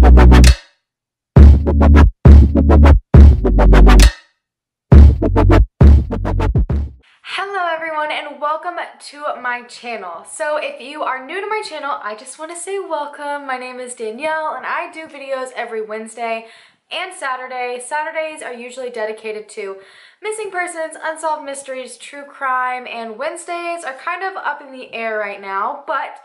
Hello everyone and welcome to my channel. So if you are new to my channel, I just want to say welcome. My name is Danelle and I do videos every Wednesday and Saturday. Saturdays are usually dedicated to missing persons, unsolved mysteries, true crime, and Wednesdays are kind of up in the air right now, but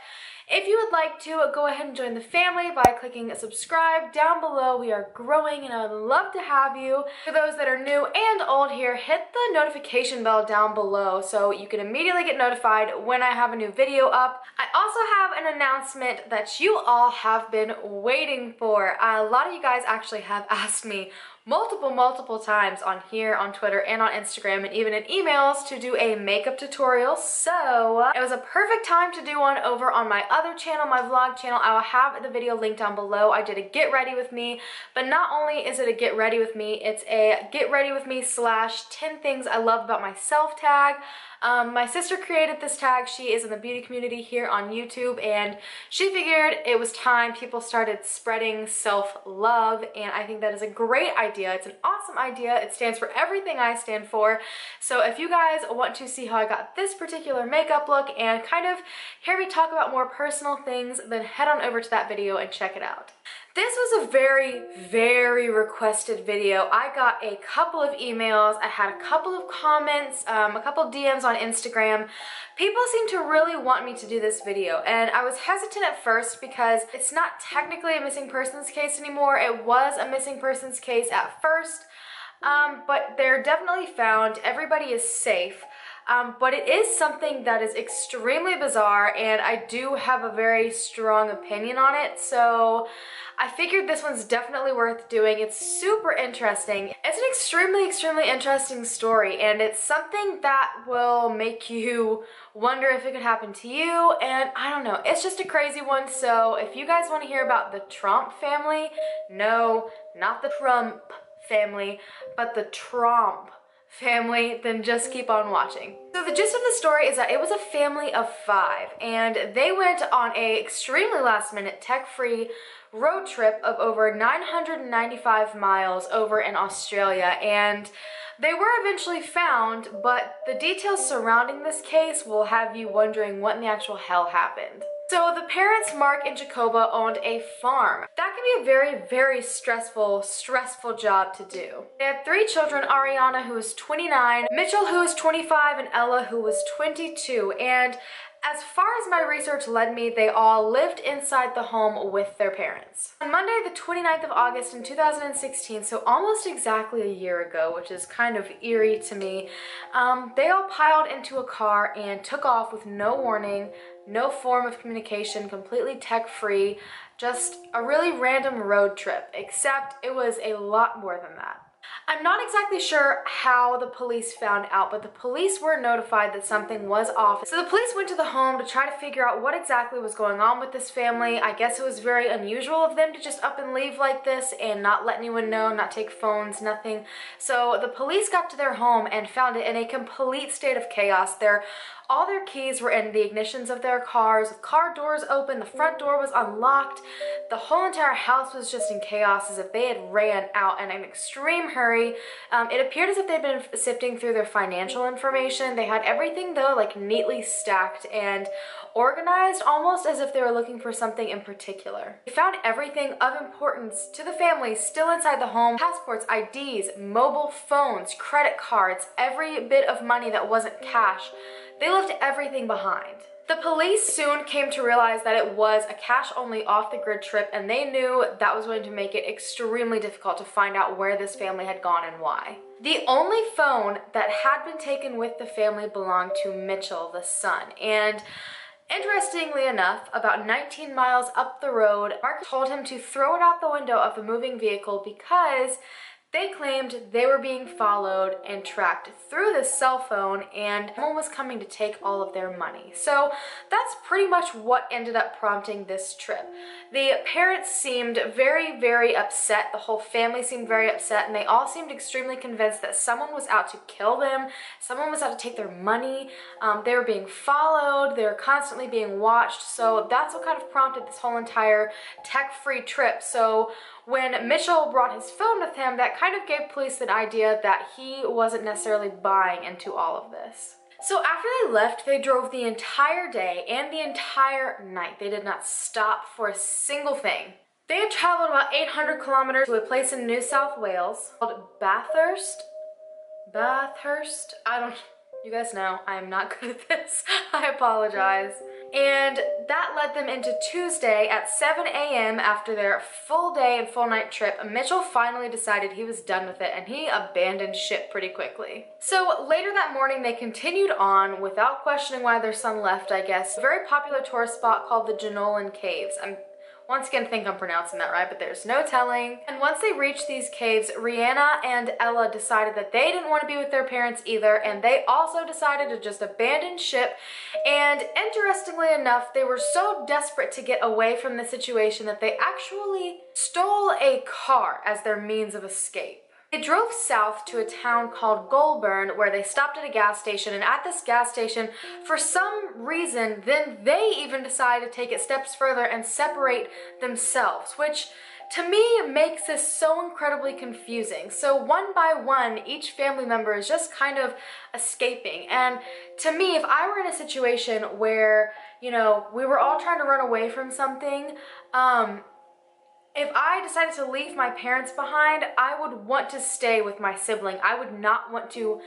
if you would like to, go ahead and join the family by clicking subscribe down below. We are growing and I would love to have you. For those that are new and old here, hit the notification bell down below so you can immediately get notified when I have a new video up. I also have an announcement that you all have been waiting for. A lot of you guys actually have asked me multiple, multiple times on here, on Twitter, and on Instagram, and even in emails to do a makeup tutorial. So it was a perfect time to do one over on my other channel, my vlog channel. I will have the video linked down below. I did a get ready with me, but not only is it a get ready with me, it's a get ready with me slash 10 things I love about myself tag. Um, my sister created this tag. She is in the beauty community here on YouTube and she figured it was time people started spreading self-love and I think that is a great idea. It's an awesome idea. It stands for everything I stand for. So if you guys want to see how I got this particular makeup look and kind of hear me talk about more personal things, then head on over to that video and check it out. This was a very, very requested video. I got a couple of emails, I had a couple of comments, um, a couple DMs on Instagram. People seem to really want me to do this video and I was hesitant at first because it's not technically a missing persons case anymore. It was a missing persons case at first, um, but they're definitely found. Everybody is safe. Um, but it is something that is extremely bizarre and I do have a very strong opinion on it. So I figured this one's definitely worth doing. It's super interesting. It's an extremely, extremely interesting story and it's something that will make you wonder if it could happen to you and I don't know. It's just a crazy one. So if you guys want to hear about the Tromp family, no, not the Trump family, but the Tromp family, then just keep on watching. So the gist of the story is that it was a family of five and they went on a extremely last minute tech-free road trip of over 995 miles over in Australia and they were eventually found, but the details surrounding this case will have you wondering what in the actual hell happened. So the parents, Mark and Jacoba, owned a farm. That can be a very, very stressful, stressful job to do. They had three children, Ariana, who was 29, Mitchell, who was 25, and Ella, who was 22. And as far as my research led me, they all lived inside the home with their parents. On Monday, the 29th of August in 2016, so almost exactly a year ago, which is kind of eerie to me, um, they all piled into a car and took off with no warning, no form of communication, completely tech-free, just a really random road trip, except it was a lot more than that. I'm not exactly sure how the police found out, but the police were notified that something was off. So the police went to the home to try to figure out what exactly was going on with this family. I guess it was very unusual of them to just up and leave like this and not let anyone know, not take phones, nothing. So the police got to their home and found it in a complete state of chaos. Their all their keys were in the ignitions of their cars, car doors open, the front door was unlocked. The whole entire house was just in chaos as if they had ran out in an extreme hurry. Um, it appeared as if they'd been sifting through their financial information. They had everything though like neatly stacked and organized almost as if they were looking for something in particular. They found everything of importance to the family still inside the home. Passports, IDs, mobile phones, credit cards, every bit of money that wasn't cash. They left everything behind. The police soon came to realize that it was a cash-only off-the-grid trip and they knew that was going to make it extremely difficult to find out where this family had gone and why. The only phone that had been taken with the family belonged to Mitchell, the son, and Interestingly enough, about 19 miles up the road, Mark told him to throw it out the window of the moving vehicle because They claimed they were being followed and tracked through this cell phone and someone was coming to take all of their money. So that's pretty much what ended up prompting this trip. The parents seemed very, very upset. The whole family seemed very upset and they all seemed extremely convinced that someone was out to kill them. Someone was out to take their money. Um, they were being followed. They were constantly being watched. So that's what kind of prompted this whole entire tech-free trip. So when Mitchell brought his phone with him, that kind of gave police an idea that he wasn't necessarily buying into all of this. So after they left, they drove the entire day and the entire night. They did not stop for a single thing. They had traveled about 800 kilometers to a place in New South Wales called Bathurst. Bathurst? I don't, you guys know I am not good at this. I apologize. And that led them into Tuesday at 7 a.m. after their full day and full night trip. Mitchell finally decided he was done with it and he abandoned ship pretty quickly. So later that morning, they continued on without questioning why their son left, I guess. A very popular tourist spot called the Jenolan Caves. I'm once again, think I'm pronouncing that right, but there's no telling. And once they reached these caves, Riana and Ella decided that they didn't want to be with their parents either, and they also decided to just abandon ship. And interestingly enough, they were so desperate to get away from the situation that they actually stole a car as their means of escape. They drove south to a town called Goulburn where they stopped at a gas station and at this gas station, for some reason, then they even decided to take it steps further and separate themselves, which to me makes this so incredibly confusing. So one by one, each family member is just kind of escaping. And to me, if I were in a situation where, you know, we were all trying to run away from something, um, if I decided to leave my parents behind, I would want to stay with my sibling. I would not want to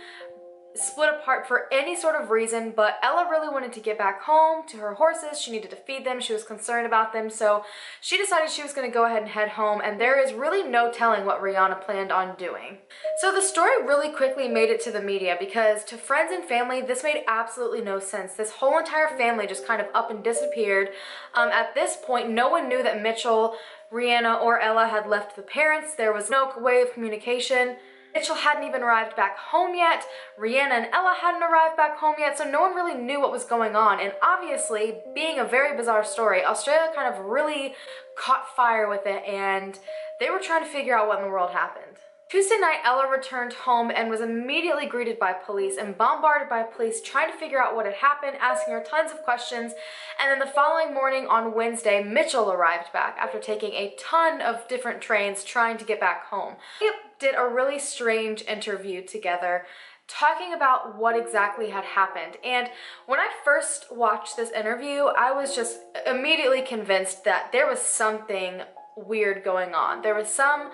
split apart for any sort of reason, but Ella really wanted to get back home to her horses. She needed to feed them. She was concerned about them. So she decided she was going to go ahead and head home. And there is really no telling what Riana planned on doing. So the story really quickly made it to the media because to friends and family, this made absolutely no sense. This whole entire family just kind of up and disappeared. Um, at this point, no one knew that Mitchell, Riana, or Ella had left the parents. There was no way of communication. Mitchell hadn't even arrived back home yet. Riana and Ella hadn't arrived back home yet, so no one really knew what was going on. And obviously, being a very bizarre story, Australia kind of really caught fire with it and they were trying to figure out what in the world happened. Tuesday night, Ella returned home and was immediately greeted by police and bombarded by police trying to figure out what had happened, asking her tons of questions. And then the following morning on Wednesday, Mitchell arrived back after taking a ton of different trains trying to get back home. They did a really strange interview together talking about what exactly had happened. And when I first watched this interview, I was just immediately convinced that there was something weird going on. There was some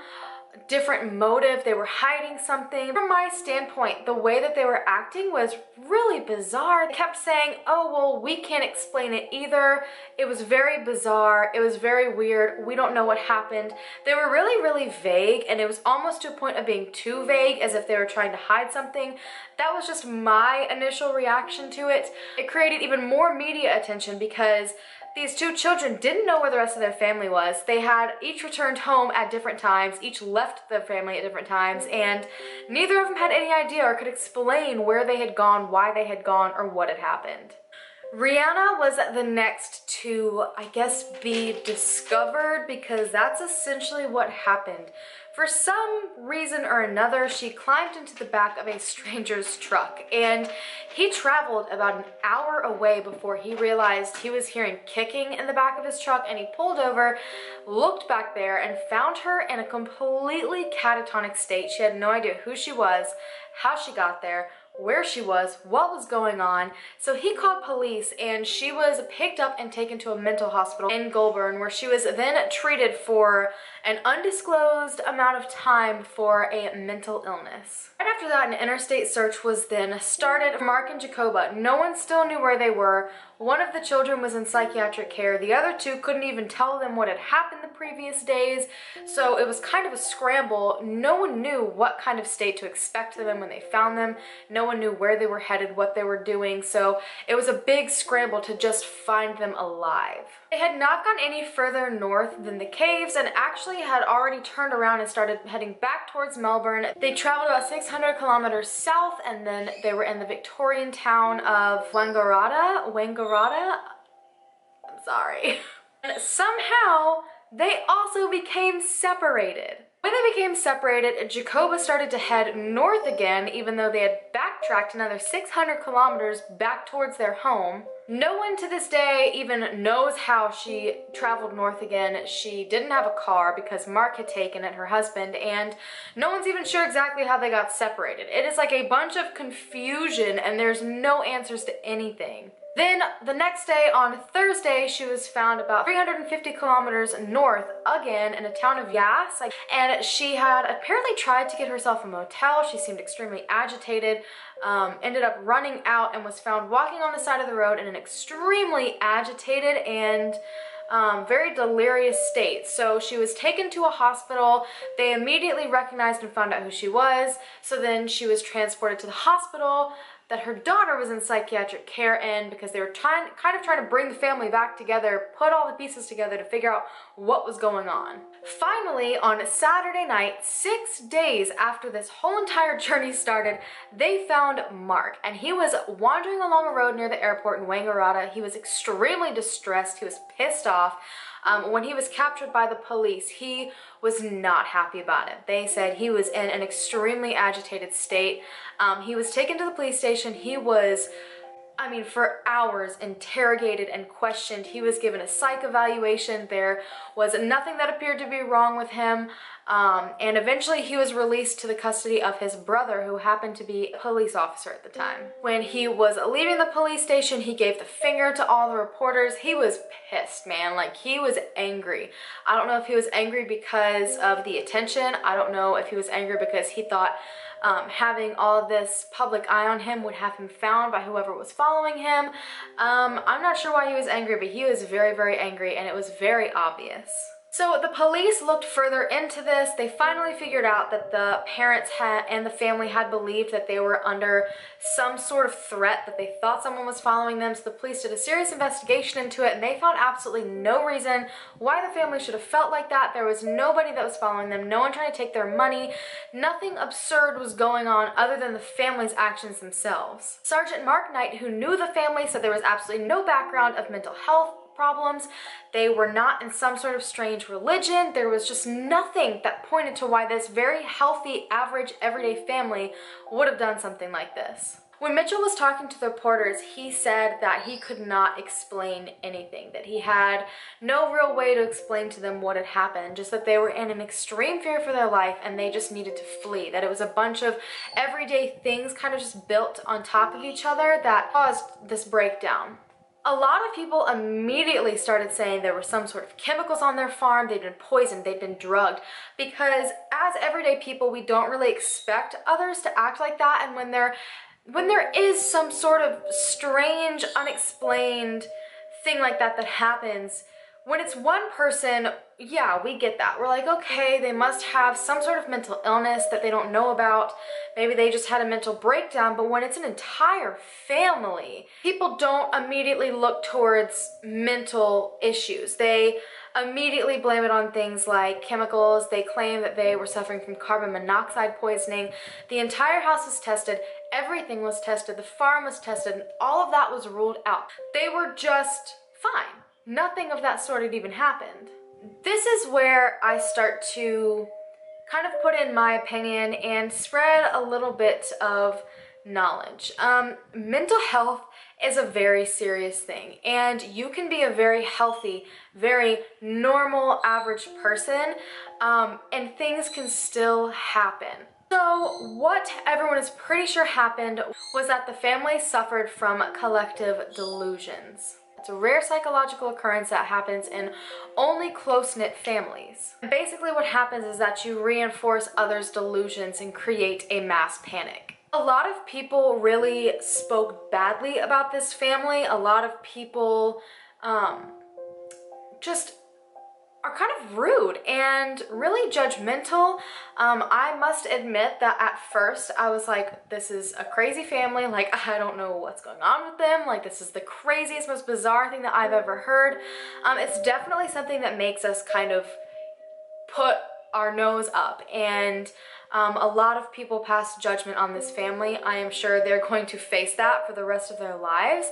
different motive. They were hiding something. From my standpoint, the way that they were acting was really bizarre. They kept saying, oh, well, we can't explain it either. It was very bizarre. It was very weird. We don't know what happened. They were really, really vague and it was almost to a point of being too vague as if they were trying to hide something. That was just my initial reaction to it. It created even more media attention because these two children didn't know where the rest of their family was. They had each returned home at different times, each left the family at different times, mm-hmm. and neither of them had any idea or could explain where they had gone, why they had gone, or what had happened. Riana was the next to, I guess, be discovered because that's essentially what happened. For some reason or another, she climbed into the back of a stranger's truck and he traveled about an hour away before he realized he was hearing kicking in the back of his truck and he pulled over, looked back there and found her in a completely catatonic state. She had no idea who she was, how she got there, where she was, what was going on. So he called police and she was picked up and taken to a mental hospital in Goulburn where she was then treated for an undisclosed amount of time for a mental illness. Right after that, an interstate search was then started for Mark and Jacoba. No one still knew where they were. One of the children was in psychiatric care. The other two couldn't even tell them what had happened the previous days. So it was kind of a scramble. No one knew what kind of state to expect them in when they found them. No one knew where they were headed, what they were doing. So it was a big scramble to just find them alive. They had not gone any further north than the caves and actually actually had already turned around and started heading back towards Melbourne. They traveled about 600 kilometers south and then they were in the Victorian town of Wangaratta. Wangaratta? I'm sorry. And somehow they also became separated. When they became separated, Jacoba started to head north again, even though they had backtracked another 600 kilometers back towards their home. No one to this day even knows how she traveled north again. She didn't have a car because Mark had taken it, her husband, and no one's even sure exactly how they got separated. It is like a bunch of confusion and there's no answers to anything. Then the next day on Thursday, she was found about 350 kilometers north again in a town of Yass. And she had apparently tried to get herself a motel. She seemed extremely agitated, um, ended up running out and was found walking on the side of the road in an extremely agitated and um, very delirious state. So she was taken to a hospital. They immediately recognized and found out who she was. So then she was transported to the hospital that her daughter was in psychiatric care in because they were trying, kind of trying to bring the family back together, put all the pieces together to figure out what was going on. Finally, on Saturday night, six days after this whole entire journey started, they found Mark and he was wandering along a road near the airport in Wangaratta. He was extremely distressed. He was pissed off. Um, when he was captured by the police, he was not happy about it. They said he was in an extremely agitated state. Um, he was taken to the police station. He was I mean, for hours interrogated and questioned. He was given a psych evaluation. There was nothing that appeared to be wrong with him. Um, and eventually he was released to the custody of his brother who happened to be a police officer at the time. When he was leaving the police station, he gave the finger to all the reporters. He was pissed, man. Like he was angry. I don't know if he was angry because of the attention. I don't know if he was angry because he thought um, having all this public eye on him would have him found by whoever was following him. Um, I'm not sure why he was angry, but he was very, very angry and it was very obvious. So the police looked further into this. They finally figured out that the parents had and the family had believed that they were under some sort of threat, that they thought someone was following them. So the police did a serious investigation into it and they found absolutely no reason why the family should have felt like that. There was nobody that was following them, no one trying to take their money. Nothing absurd was going on other than the family's actions themselves. Sergeant Mark Knight, who knew the family, said there was absolutely no background of mental health problems. They were not in some sort of strange religion. There was just nothing that pointed to why this very healthy, average, everyday family would have done something like this. When Mitchell was talking to the reporters, he said that he could not explain anything, that he had no real way to explain to them what had happened, just that they were in an extreme fear for their life and they just needed to flee, that it was a bunch of everyday things kind of just built on top of each other that caused this breakdown a lot of people immediately started saying there were some sort of chemicals on their farm, they'd been poisoned, they'd been drugged, because as everyday people, we don't really expect others to act like that, and when there, when there is some sort of strange, unexplained thing like that that happens, when it's one person, yeah, we get that. We're like, okay, they must have some sort of mental illness that they don't know about. Maybe they just had a mental breakdown. But when it's an entire family, people don't immediately look towards mental issues. They immediately blame it on things like chemicals. They claim that they were suffering from carbon monoxide poisoning. The entire house was tested. Everything was tested. The farm was tested. And all of that was ruled out. They were just fine Nothing of that sort had even happened. This is where I start to kind of put in my opinion and spread a little bit of knowledge. Um, mental health is a very serious thing and you can be a very healthy, very normal, average person um, and things can still happen. So what everyone is pretty sure happened was that the family suffered from collective delusions. It's a rare psychological occurrence that happens in only close-knit families. Basically what happens is that you reinforce others' delusions and create a mass panic. A lot of people really spoke badly about this family. A lot of people um, just are kind of rude and really judgmental. Um, I must admit that at first I was like, this is a crazy family. Like, I don't know what's going on with them. Like, this is the craziest, most bizarre thing that I've ever heard. Um, it's definitely something that makes us kind of put our nose up and um, a lot of people pass judgment on this family. I am sure they're going to face that for the rest of their lives.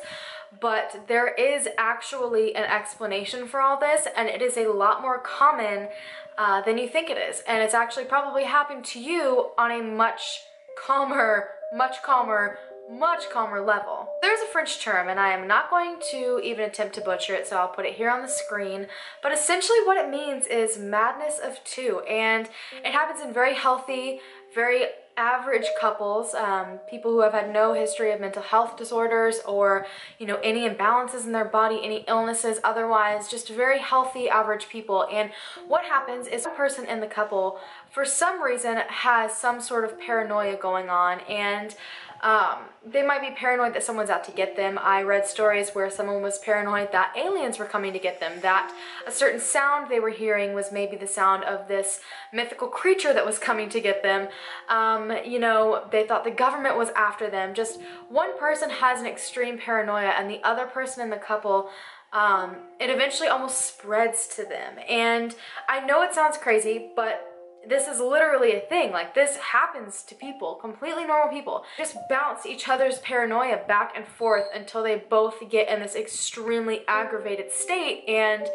But there is actually an explanation for all this, and it is a lot more common uh, than you think it is. And it's actually probably happened to you on a much calmer, much calmer, much calmer level. There's a French term and I am not going to even attempt to butcher it so I'll put it here on the screen but essentially what it means is madness of two and it happens in very healthy, very average couples, um, people who have had no history of mental health disorders or, you know, any imbalances in their body, any illnesses, otherwise, just very healthy average people. And what happens is a person in the couple, for some reason, has some sort of paranoia going on and um, they might be paranoid that someone's out to get them. I read stories where someone was paranoid that aliens were coming to get them, that a certain sound they were hearing was maybe the sound of this mythical creature that was coming to get them. Um, you know, they thought the government was after them. Just one person has an extreme paranoia and the other person in the couple um, it eventually almost spreads to them. And I know it sounds crazy, but this is literally a thing. Like this happens to people, completely normal people. Just bounce each other's paranoia back and forth until they both get in this extremely aggravated state and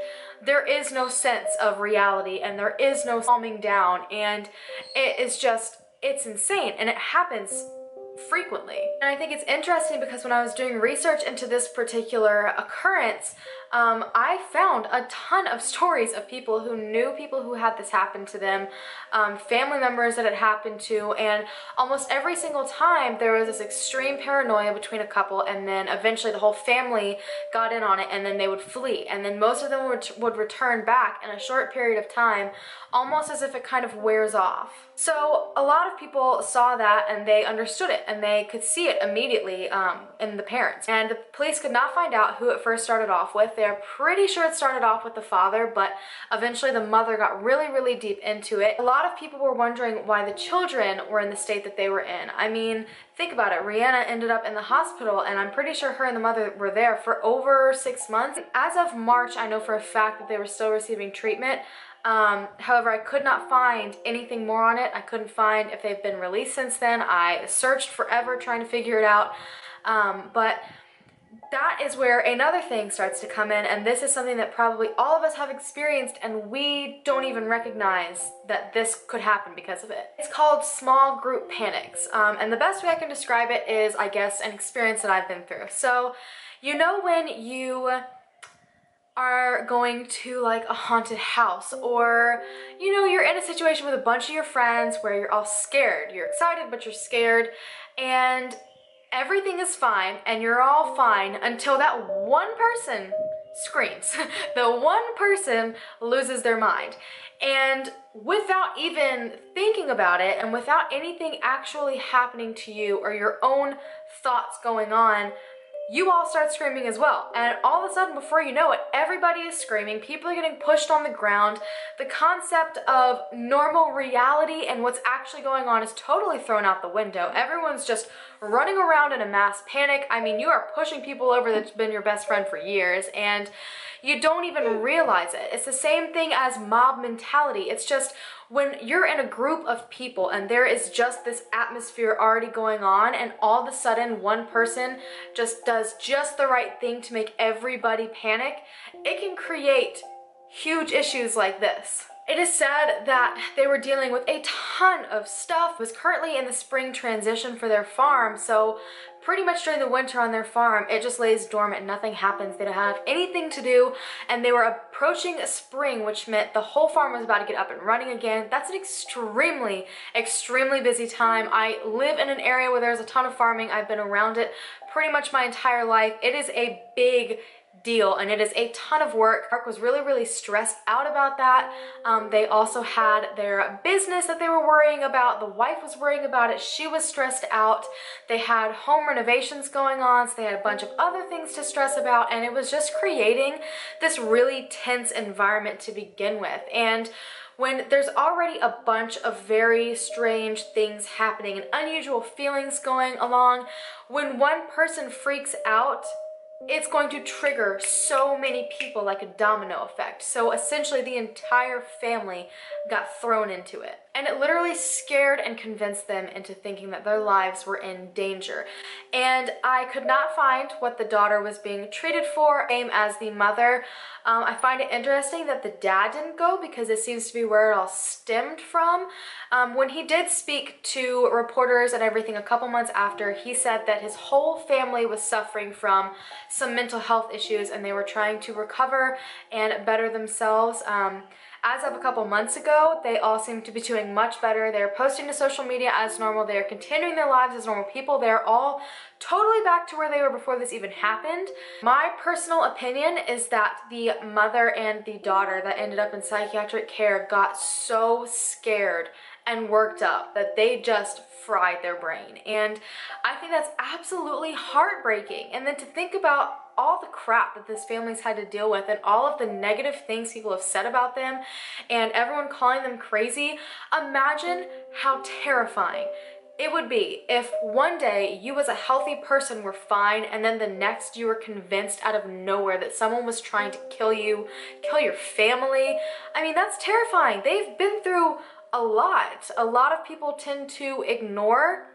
there is no sense of reality and there is no calming down and it is just, it's insane and it happens frequently. And I think it's interesting because when I was doing research into this particular occurrence, um, I found a ton of stories of people who knew people who had this happen to them, um, family members that it happened to, and almost every single time there was this extreme paranoia between a couple and then eventually the whole family got in on it and then they would flee. And then most of them would, would return back in a short period of time, almost as if it kind of wears off. So a lot of people saw that and they understood it and they could see it immediately um, in the parents. And the police could not find out who it first started off with. They're pretty sure it started off with the father, but eventually the mother got really, really deep into it. A lot of people were wondering why the children were in the state that they were in. I mean, think about it. Riana ended up in the hospital and I'm pretty sure her and the mother were there for over six months. As of March, I know for a fact that they were still receiving treatment. Um, however, I could not find anything more on it. I couldn't find if they've been released since then. I searched forever trying to figure it out. Um, but that is where another thing starts to come in and this is something that probably all of us have experienced and we don't even recognize that this could happen because of it. It's called small group panics um, and the best way I can describe it is I guess an experience that I've been through. So you know when you are going to like a haunted house or you know you're in a situation with a bunch of your friends where you're all scared. You're excited but you're scared and everything is fine and you're all fine until that one person screams. The one person loses their mind. And without even thinking about it and without anything actually happening to you or your own thoughts going on you all start screaming as well. And all of a sudden, before you know it, everybody is screaming. People are getting pushed on the ground. The concept of normal reality and what's actually going on is totally thrown out the window. Everyone's just running around in a mass panic. I mean, you are pushing people over that's been your best friend for years and you don't even realize it. It's the same thing as mob mentality. It's just when you're in a group of people and there is just this atmosphere already going on and all of a sudden one person just does just the right thing to make everybody panic, it can create huge issues like this. It is said that they were dealing with a ton of stuff. Was currently in the spring transition for their farm, so pretty much during the winter on their farm, it just lays dormant. Nothing happens. They don't have anything to do, and they were approaching spring, which meant the whole farm was about to get up and running again. That's an extremely, extremely busy time. I live in an area where there's a ton of farming. I've been around it pretty much my entire life. It is a big, deal and it is a ton of work. Mark was really, really stressed out about that. Um, they also had their business that they were worrying about. The wife was worrying about it. She was stressed out. They had home renovations going on, so they had a bunch of other things to stress about, and it was just creating this really tense environment to begin with. And when there's already a bunch of very strange things happening and unusual feelings going along, when one person freaks out, it's going to trigger so many people like a domino effect. So essentially the entire family got thrown into it. And it literally scared and convinced them into thinking that their lives were in danger. And I could not find what the daughter was being treated for, same as the mother. Um, I find it interesting that the dad didn't go because it seems to be where it all stemmed from. Um, when he did speak to reporters and everything a couple months after, he said that his whole family was suffering from some mental health issues and they were trying to recover and better themselves. Um, as of a couple months ago, they all seem to be doing much better. They're posting to social media as normal. They're continuing their lives as normal people. They're all totally back to where they were before this even happened. My personal opinion is that the mother and the daughter that ended up in psychiatric care got so scared and worked up that they just fried their brain. And I think that's absolutely heartbreaking. And then to think about all the crap that this family's had to deal with and all of the negative things people have said about them and everyone calling them crazy, imagine how terrifying it would be if one day you as a healthy person were fine and then the next you were convinced out of nowhere that someone was trying to kill you, kill your family. I mean, that's terrifying. They've been through a lot. A lot of people tend to ignore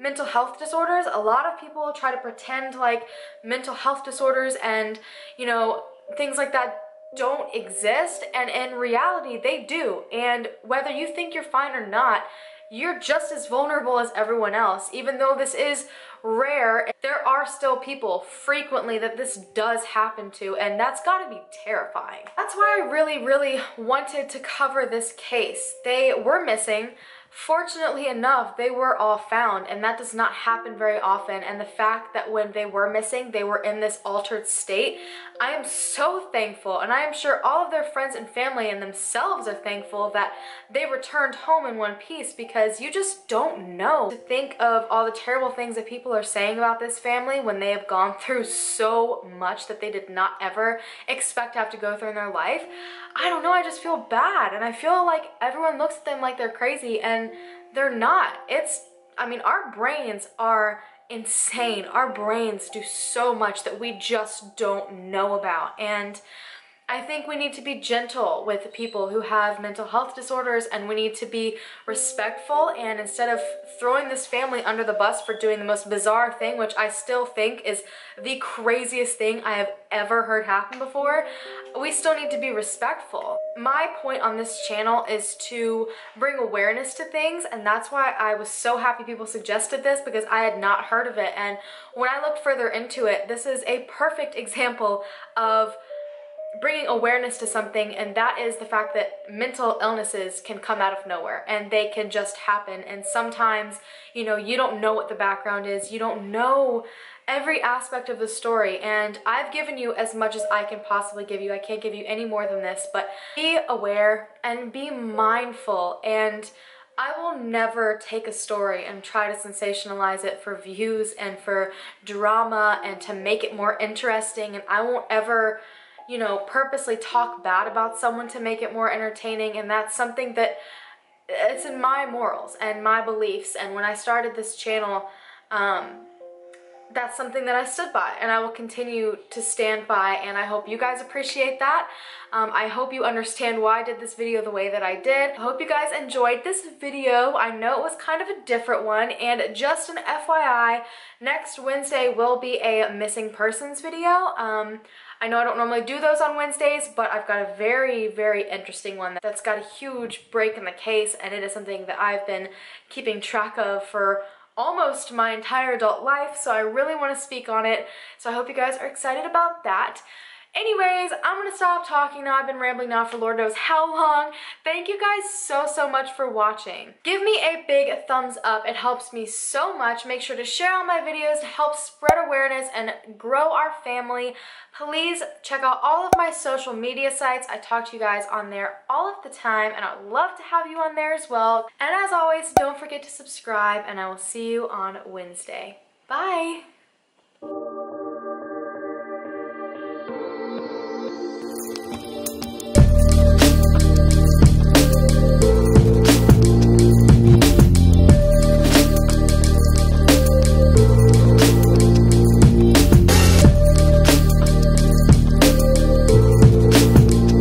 mental health disorders. A lot of people try to pretend like mental health disorders and, you know, things like that don't exist. And in reality, they do. And whether you think you're fine or not, you're just as vulnerable as everyone else. Even though this is rare, there are still people frequently that this does happen to, and that's gotta be terrifying. That's why I really, really wanted to cover this case. They were missing Fortunately enough, they were all found and that does not happen very often. And the fact that when they were missing, they were in this altered state, I am so thankful. And I am sure all of their friends and family and themselves are thankful that they returned home in one piece because you just don't know. To think of all the terrible things that people are saying about this family when they have gone through so much that they did not ever expect to have to go through in their life, I don't know, I just feel bad. And I feel like everyone looks at them like they're crazy. And and they're not. It's, I mean, our brains are insane. Our brains do so much that we just don't know about. And I think we need to be gentle with people who have mental health disorders and we need to be respectful and instead of throwing this family under the bus for doing the most bizarre thing, which I still think is the craziest thing I have ever heard happen before, we still need to be respectful. My point on this channel is to bring awareness to things and that's why I was so happy people suggested this because I had not heard of it and when I looked further into it, this is a perfect example of bringing awareness to something and that is the fact that mental illnesses can come out of nowhere and they can just happen. And sometimes you know you don't know what the background is. You don't know every aspect of the story. And I've given you as much as I can possibly give you. I can't give you any more than this but be aware and be mindful. And I will never take a story and try to sensationalize it for views and for drama and to make it more interesting. And I won't ever you know, purposely talk bad about someone to make it more entertaining and that's something that it's in my morals and my beliefs and when I started this channel um, that's something that I stood by and I will continue to stand by and I hope you guys appreciate that. Um, I hope you understand why I did this video the way that I did. I hope you guys enjoyed this video. I know it was kind of a different one and just an FYI, next Wednesday will be a missing persons video. Um, I know I don't normally do those on Wednesdays, but I've got a very, very interesting one that's got a huge break in the case and it is something that I've been keeping track of for almost my entire adult life, so I really want to speak on it. So I hope you guys are excited about that. Anyways, I'm gonna stop talking now. I've been rambling now for Lord knows how long. Thank you guys so, so much for watching. Give me a big thumbs up. It helps me so much. Make sure to share all my videos to help spread awareness and grow our family. Please check out all of my social media sites. I talk to you guys on there all of the time and I'd love to have you on there as well. And as always, don't forget to subscribe and I will see you on Wednesday. Bye!